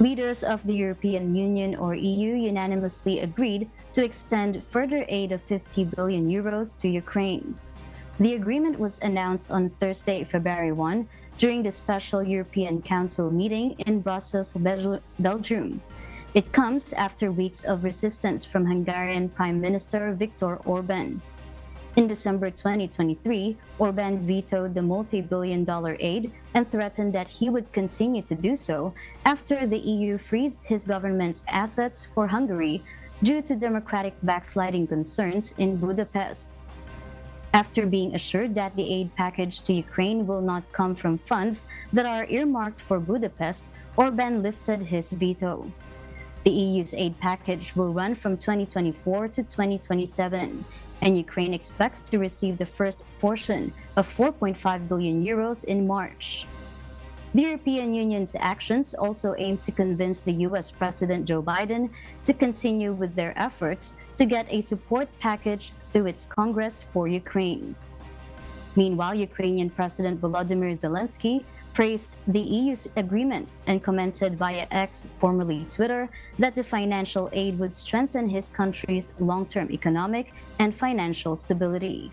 Leaders of the European Union or EU unanimously agreed to extend further aid of 50 billion euros to Ukraine. The agreement was announced on Thursday, February 1, during the special European Council meeting in Brussels, Belgium. It comes after weeks of resistance from Hungarian Prime Minister Viktor Orban. In December 2023, Orban vetoed the multi billion dollar aid and threatened that he would continue to do so after the EU freezed his government's assets for Hungary due to democratic backsliding concerns in Budapest. After being assured that the aid package to Ukraine will not come from funds that are earmarked for Budapest, Orban lifted his veto. The EU's aid package will run from 2024 to 2027 and Ukraine expects to receive the first portion of 4.5 billion euros in March. The European Union's actions also aim to convince the US President Joe Biden to continue with their efforts to get a support package through its Congress for Ukraine. Meanwhile, Ukrainian President Volodymyr Zelensky praised the EU's agreement and commented via X, formerly Twitter, that the financial aid would strengthen his country's long term economic and financial stability.